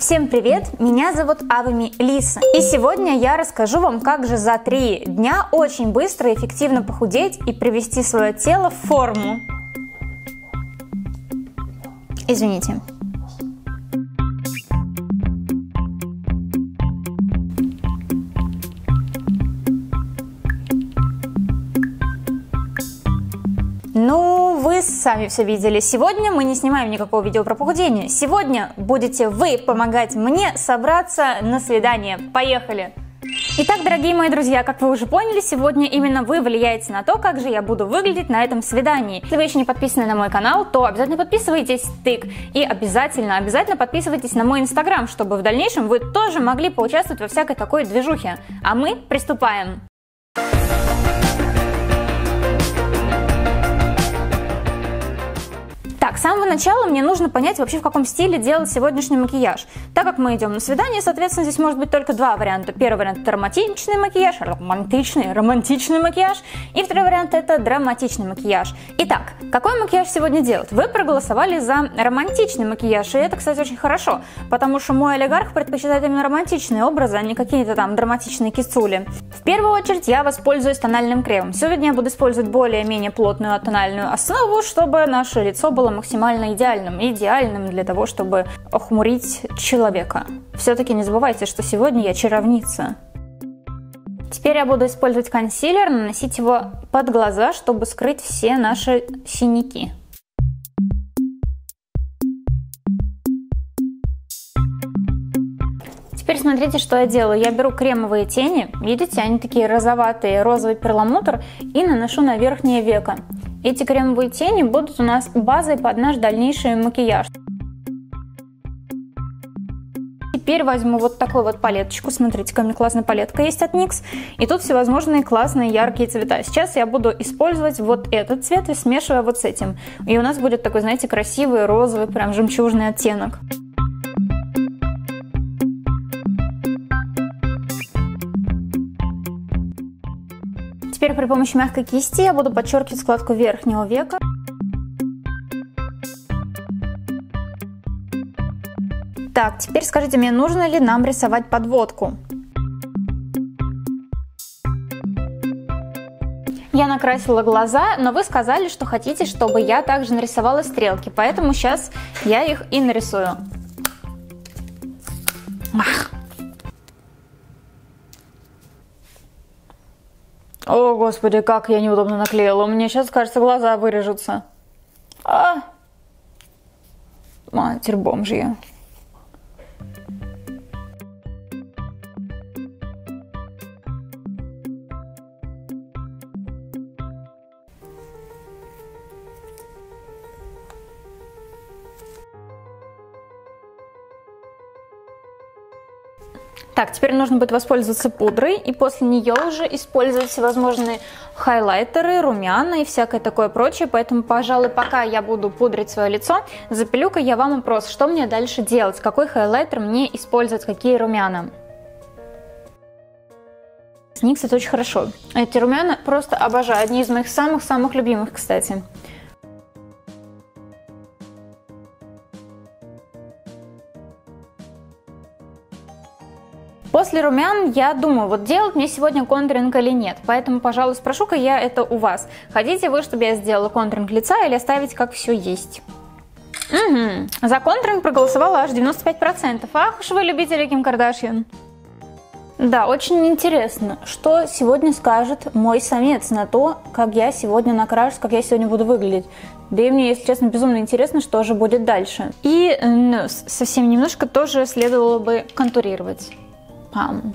Всем привет! Меня зовут Авами Лиса. И сегодня я расскажу вам, как же за три дня очень быстро и эффективно похудеть и привести свое тело в форму. Извините. Ну, вы сами все видели. Сегодня мы не снимаем никакого видео про похудение. Сегодня будете вы помогать мне собраться на свидание. Поехали! Итак, дорогие мои друзья, как вы уже поняли, сегодня именно вы влияете на то, как же я буду выглядеть на этом свидании. Если вы еще не подписаны на мой канал, то обязательно подписывайтесь, тык. И обязательно, обязательно подписывайтесь на мой инстаграм, чтобы в дальнейшем вы тоже могли поучаствовать во всякой такой движухе. А мы приступаем. Так, с самого начала мне нужно понять вообще, в каком стиле делать сегодняшний макияж. Так как мы идем на свидание, соответственно, здесь может быть только два варианта. Первый вариант это романтичный макияж, романтичный, романтичный макияж. И второй вариант это драматичный макияж. Итак, какой макияж сегодня делать? Вы проголосовали за романтичный макияж, и это, кстати, очень хорошо, потому что мой олигарх предпочитает именно романтичные образы, а не какие-то там драматичные кисули. В первую очередь я воспользуюсь тональным кремом. Сегодня я буду использовать более-менее плотную тональную основу, чтобы наше лицо было максимально идеальным, идеальным для того, чтобы охмурить человека. Все-таки не забывайте, что сегодня я чаровница. Теперь я буду использовать консилер, наносить его под глаза, чтобы скрыть все наши синяки. Теперь смотрите, что я делаю. Я беру кремовые тени, видите, они такие розоватые, розовый перламутр, и наношу на верхнее веко. Эти кремовые тени будут у нас базой под наш дальнейший макияж. Теперь возьму вот такую вот палеточку. Смотрите, какая у меня классная палетка есть от NYX. И тут всевозможные классные яркие цвета. Сейчас я буду использовать вот этот цвет и смешивая вот с этим. И у нас будет такой, знаете, красивый розовый, прям жемчужный оттенок. Теперь при помощи мягкой кисти я буду подчеркивать складку верхнего века. Так, теперь скажите мне, нужно ли нам рисовать подводку? Я накрасила глаза, но вы сказали, что хотите, чтобы я также нарисовала стрелки, поэтому сейчас я их и нарисую. Ах. О, господи, как я неудобно наклеила. Меня сейчас, кажется, глаза вырежутся. А! Матерь бомжья. Так, теперь нужно будет воспользоваться пудрой и после нее уже использовать всевозможные хайлайтеры, румяна и всякое такое прочее. Поэтому, пожалуй, пока я буду пудрить свое лицо, запилю-ка я вам вопрос, что мне дальше делать, какой хайлайтер мне использовать, какие румяна. С них, кстати, очень хорошо. Эти румяна просто обожаю, одни из моих самых-самых любимых, кстати. После румян я думаю, вот делать мне сегодня контуринг или нет. Поэтому, пожалуй, спрошу-ка я это у вас. Хотите вы, чтобы я сделала контуринг лица или оставить как все есть? Угу. За контуринг проголосовало аж 95%. Ах уж вы любители Ким Кардашьян. Да, очень интересно, что сегодня скажет мой самец на то, как я сегодня накрашусь, как я сегодня буду выглядеть. Да и мне, если честно, безумно интересно, что же будет дальше. И ну, совсем немножко тоже следовало бы контурировать. Пам.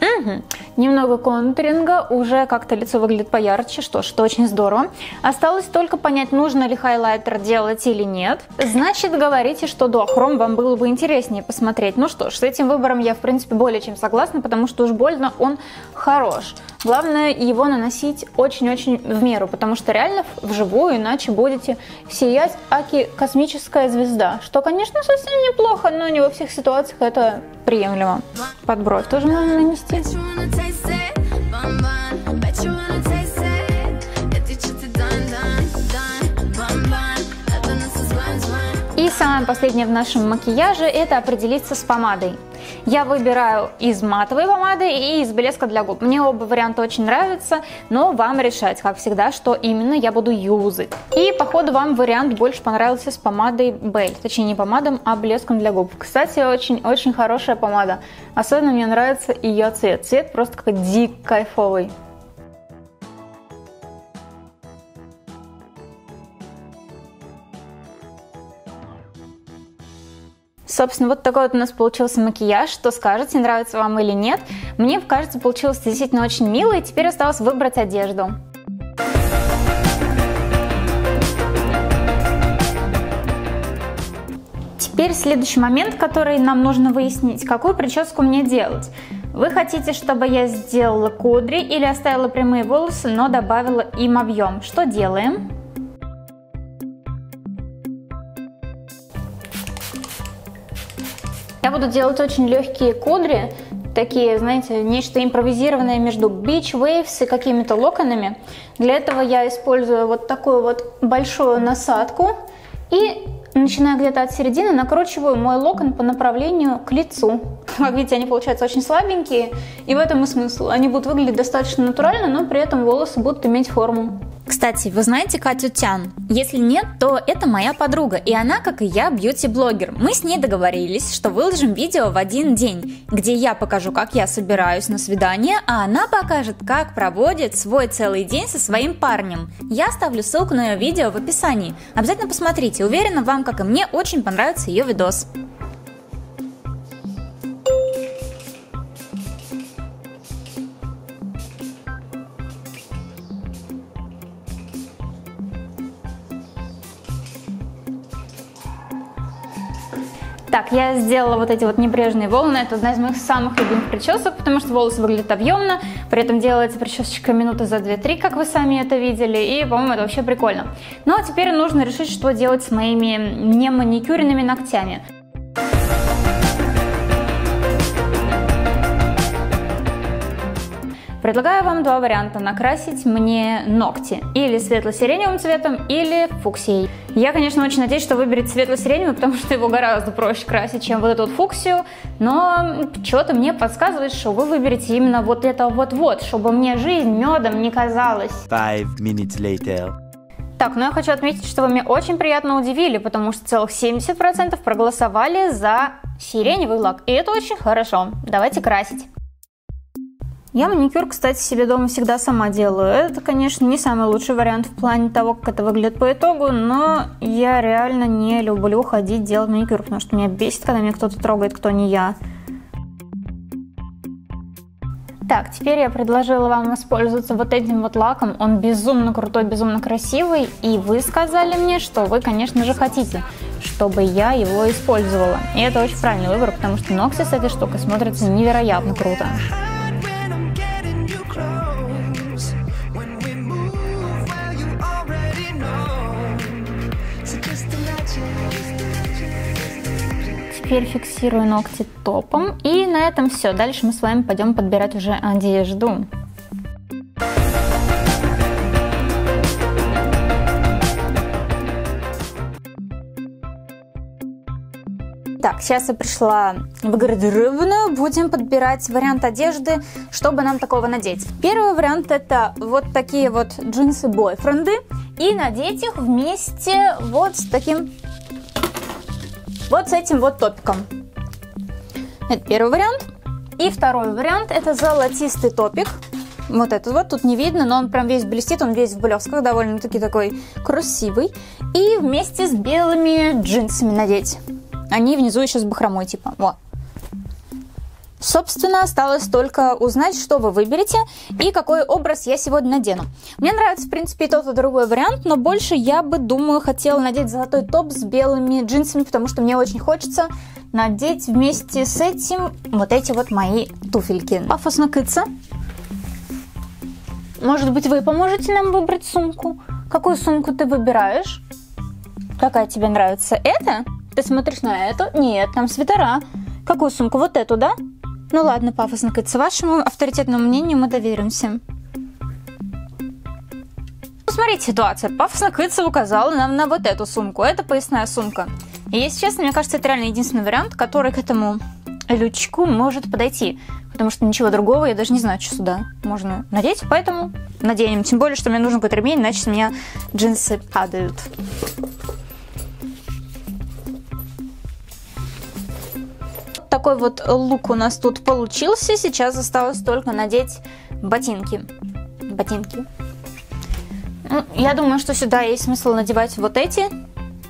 Угу. Немного контуринга, уже как-то лицо выглядит поярче, что ж, это очень здорово. Осталось только понять, нужно ли хайлайтер делать или нет. Значит, говорите, что дуохром вам было бы интереснее посмотреть. Ну что ж, с этим выбором я, в принципе, более чем согласна, потому что уж больно он хорош. Главное его наносить очень-очень в меру, потому что реально вживую, иначе будете сиять аки космическая звезда. Что, конечно, совсем неплохо, но не во всех ситуациях это приемлемо. Под бровь тоже можно нанести. Самое последнее в нашем макияже – это определиться с помадой. Я выбираю из матовой помады и из блеска для губ. Мне оба варианта очень нравятся, но вам решать, как всегда, что именно я буду юзать. И, походу, вам вариант больше понравился с помадой Belle. Точнее, не помадом, а блеском для губ. Кстати, очень-очень хорошая помада. Особенно мне нравится ее цвет. Цвет просто как дико кайфовый. Собственно, вот такой вот у нас получился макияж. Что скажете, нравится вам или нет? Мне кажется, получилось действительно очень мило, и теперь осталось выбрать одежду. Теперь следующий момент, который нам нужно выяснить, какую прическу мне делать. Вы хотите, чтобы я сделала кудри или оставила прямые волосы, но добавила им объем. Что делаем? Я буду делать очень легкие кудри, такие, знаете, нечто импровизированное между beach waves и какими-то локонами. Для этого я использую вот такую вот большую насадку и начиная где-то от середины, накручиваю мой локон по направлению к лицу. Как видите, они получаются очень слабенькие, и в этом и смысл. Они будут выглядеть достаточно натурально, но при этом волосы будут иметь форму. Кстати, вы знаете Катю Тян? Если нет, то это моя подруга, и она, как и я, бьюти-блогер. Мы с ней договорились, что выложим видео в один день, где я покажу, как я собираюсь на свидание, а она покажет, как проводит свой целый день со своим парнем. Я оставлю ссылку на ее видео в описании. Обязательно посмотрите, уверена, вам, как и мне, очень понравится ее видос. Я сделала вот эти вот небрежные волны. Это одна из моих самых любимых причесок, потому что волосы выглядят объемно. При этом делается причесочка минуты за 2-3, как вы сами это видели. И, по-моему, это вообще прикольно. Ну, а теперь нужно решить, что делать с моими не маникюренными ногтями. Предлагаю вам два варианта накрасить мне ногти. Или светло-сиреневым цветом, или фуксией. Я, конечно, очень надеюсь, что выберет светло-сиреневый, потому что его гораздо проще красить, чем вот эту вот фуксию. Но что-то мне подсказывает, что вы выберете именно вот это вот-вот, чтобы мне жизнь медом не казалась. Five minutes later. Так, ну я хочу отметить, что вы меня очень приятно удивили, потому что целых 70% проголосовали за сиреневый лак. И это очень хорошо. Давайте красить. Я маникюр, кстати, себе дома всегда сама делаю. Это, конечно, не самый лучший вариант в плане того, как это выглядит по итогу, но я реально не люблю ходить делать маникюр, потому что меня бесит, когда меня кто-то трогает, кто не я. Так, теперь я предложила вам воспользоваться вот этим вот лаком. Он безумно крутой, безумно красивый. И вы сказали мне, что вы, конечно же, хотите, чтобы я его использовала. И это очень правильный выбор, потому что ногти с этой штукой смотрятся невероятно круто. Теперь фиксирую ногти топом. И на этом все. Дальше мы с вами пойдем подбирать уже одежду. Так, сейчас я пришла в гардеробную, будем подбирать вариант одежды, чтобы нам такого надеть. Первый вариант это вот такие вот джинсы-бойфренды и надеть их вместе вот с таким вот с этим вот топиком. Это первый вариант. И второй вариант это золотистый топик. Вот этот вот, тут не видно, но он прям весь блестит, он весь в блесках, довольно-таки такой красивый. И вместе с белыми джинсами надеть. Они внизу еще с бахромой, типа, вот. Собственно, осталось только узнать, что вы выберете и какой образ я сегодня надену. Мне нравится, в принципе, и тот, и другой вариант, но больше я бы, думаю, хотела надеть золотой топ с белыми джинсами, потому что мне очень хочется надеть вместе с этим вот эти вот мои туфельки. Пафосно кыться. Может быть, вы поможете нам выбрать сумку? Какую сумку ты выбираешь? Какая тебе нравится? Это? Ты смотришь на эту? Нет, там свитера. Какую сумку? Вот эту, да? Ну ладно, пафосно кыться. Вашему авторитетному мнению мы доверимся. Ну, смотрите, ситуация. Пафосно Кыцев указала нам на вот эту сумку. Это поясная сумка. И если честно, мне кажется, это реально единственный вариант, который к этому лючку может подойти. Потому что ничего другого я даже не знаю, что сюда можно надеть. Поэтому наденем. Тем более, что мне нужен какой-то ремень, иначе с меня джинсы падают. Такой вот лук у нас тут получился. Сейчас осталось только надеть ботинки. Ботинки. Ну, я думаю, что сюда есть смысл надевать вот эти.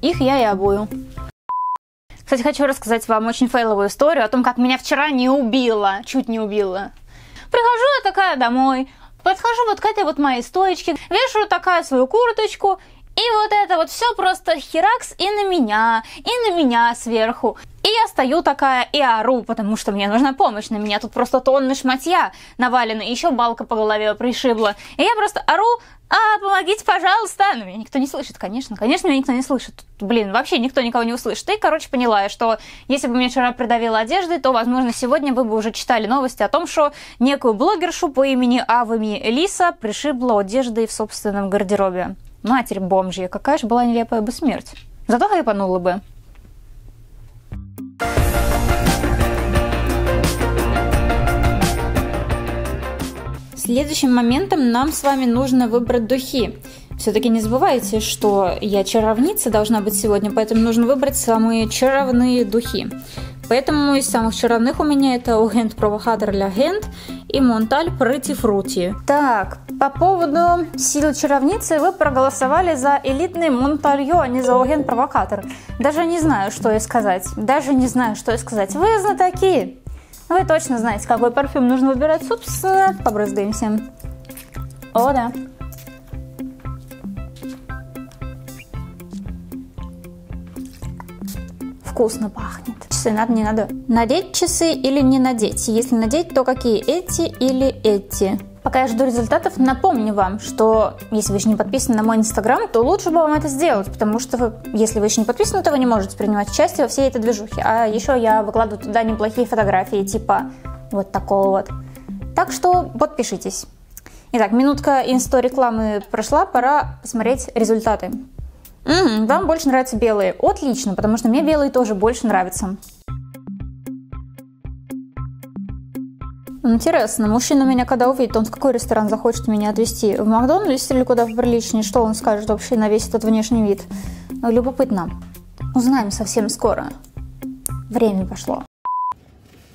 Их я и обую. Кстати, хочу рассказать вам очень фейловую историю о том, как меня вчера не убило, чуть не убило. Прихожу я такая домой, подхожу вот к этой вот моей стоечке, вешаю такая свою курточку, и вот это вот все просто херакс и на меня, и на меня сверху. И я стою такая и ору, потому что мне нужна помощь. На меня тут просто тонны шматья навалены, еще балка по голове пришибла. И я просто ору, а, помогите, пожалуйста. Но меня никто не слышит, конечно. Конечно, меня никто не слышит. Блин, вообще никто никого не услышит. И, короче, поняла, что если бы меня вчера придавило одеждой, то, возможно, сегодня вы бы уже читали новости о том, что некую блогершу по имени Авами Лиса пришибла одеждой в собственном гардеробе. Матерь бомжья, какая же была нелепая бы смерть. Зато хайпанула бы. Следующим моментом нам с вами нужно выбрать духи. Все-таки не забывайте, что я чаровница должна быть сегодня, поэтому нужно выбрать самые чаровные духи. Поэтому из самых чаровных у меня это Огент Провокатор Лягент и Монталь Pretty Fruity. Так, по поводу сил чаровницы вы проголосовали за элитный Монтальё, а не за Огент Провокатор. Даже не знаю, что и сказать. Даже не знаю, что и сказать. Вы знатоки. Вы точно знаете, какой парфюм нужно выбирать. Собственно, побрызгаемся. О, да. вкусно пахнет. Часы надо, не надо. Надеть часы или не надеть? Если надеть, то какие? Эти или эти? Пока я жду результатов, напомню вам, что если вы еще не подписаны на мой инстаграм, то лучше бы вам это сделать, потому что вы, если вы еще не подписаны, то вы не можете принимать участие во всей этой движухе. А еще я выкладываю туда неплохие фотографии, типа вот такого вот. Так что подпишитесь. Итак, минутка инсто-рекламы прошла, пора посмотреть результаты. М-м, вам больше нравятся белые. Отлично, потому что мне белые тоже больше нравятся. Интересно, мужчина меня когда увидит, он в какой ресторан захочет меня отвезти? В Макдональдс или куда поприличнее? Что он скажет вообще на весь этот внешний вид? Любопытно. Узнаем совсем скоро. Время пошло.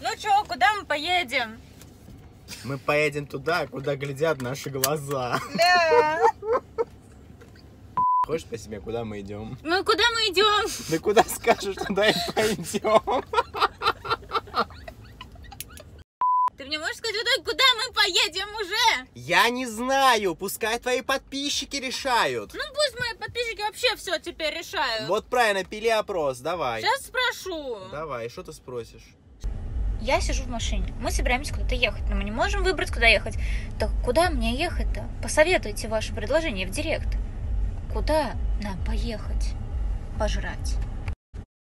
Ну чё, куда мы поедем? Мы поедем туда, куда глядят наши глаза. Да. Хочешь по себе, куда мы идем? Ну куда мы идем? Да куда скажешь, туда и пойдем. Ты мне можешь сказать, куда мы поедем уже? Я не знаю, пускай твои подписчики решают. Ну пусть мои подписчики вообще все теперь решают. Вот правильно, пили опрос, давай. Сейчас спрошу. Давай, что ты спросишь? Я сижу в машине, мы собираемся куда-то ехать, но мы не можем выбрать, куда ехать. Так куда мне ехать-то? Посоветуйте ваше предложение в директ. Куда нам поехать? Пожрать.